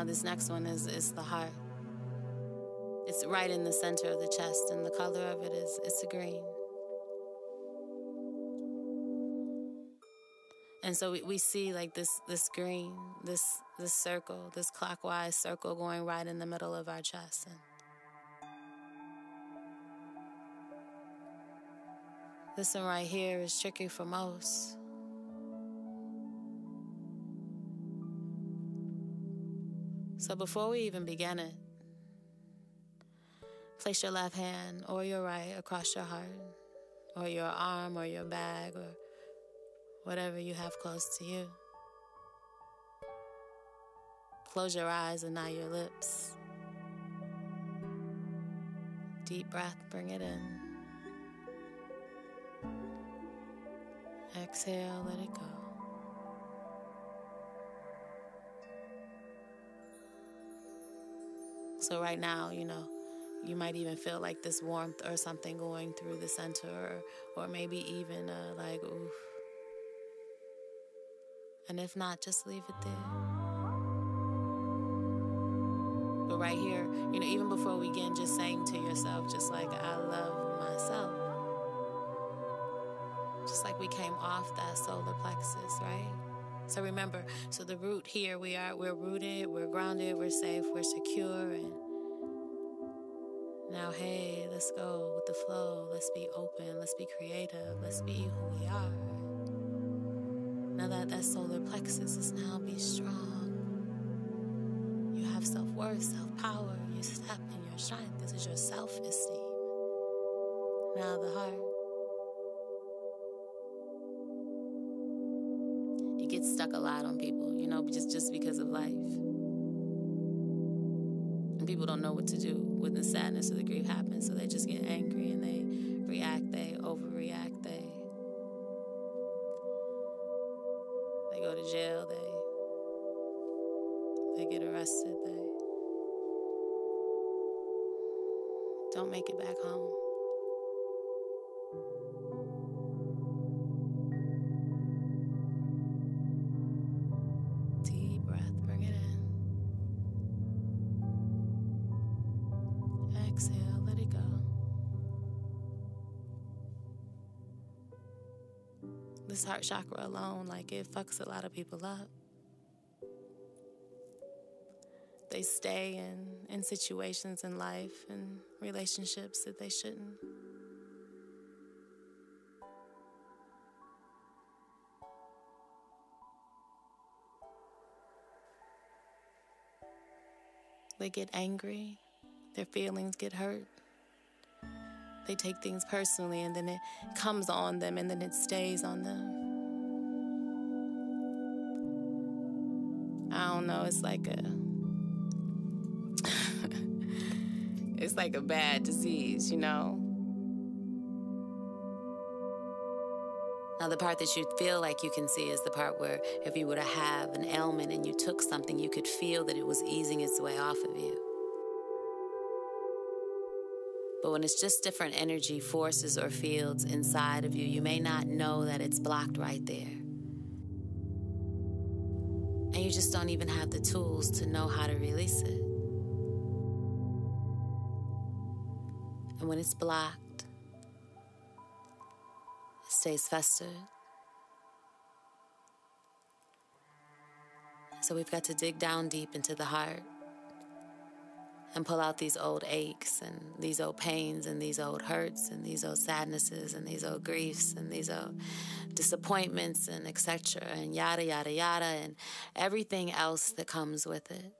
now this next one is is the heart. It's right in the center of the chest, and the color of it is it's a green. And so we, we see like this this green, this this circle, this clockwise circle going right in the middle of our chest. And this one right here is tricky for most. So before we even begin it, place your left hand or your right across your heart, or your arm, or your bag, or whatever you have close to you. Close your eyes and not your lips. Deep breath, bring it in. Exhale, let it go. So, right now, you know, you might even feel like this warmth or something going through the center, or, or maybe even uh, like, oof. And if not, just leave it there. But right here, you know, even before we begin, just saying to yourself, just like, I love myself. Just like we came off that solar plexus, right? So remember, so the root here, we are, we're rooted, we're grounded, we're safe, we're secure, and now, hey, let's go with the flow. Let's be open. Let's be creative. Let's be who we are. Now that that solar plexus is now be strong. You have self worth, self power. You step in your strength. This is your self esteem. Now the heart. Gets stuck a lot on people, you know, just just because of life. And people don't know what to do when the sadness or the grief happens, so they just get angry and they react, they overreact, they they go to jail, they they get arrested, they don't make it back home. Exhale, let it go. This heart chakra alone, like it fucks a lot of people up. They stay in, in situations in life and relationships that they shouldn't. They get angry, their feelings get hurt. They take things personally and then it comes on them and then it stays on them. I don't know, it's like a it's like a bad disease, you know. Now, the part that you feel like you can see is the part where if you were to have an ailment and you took something, you could feel that it was easing its way off of you. But when it's just different energy, forces, or fields inside of you, you may not know that it's blocked right there. And you just don't even have the tools to know how to release it. And when it's blocked, it stays festered. So we've got to dig down deep into the heart and pull out these old aches and these old pains and these old hurts and these old sadnesses and these old griefs and these old disappointments and etc. and yada yada yada and everything else that comes with it.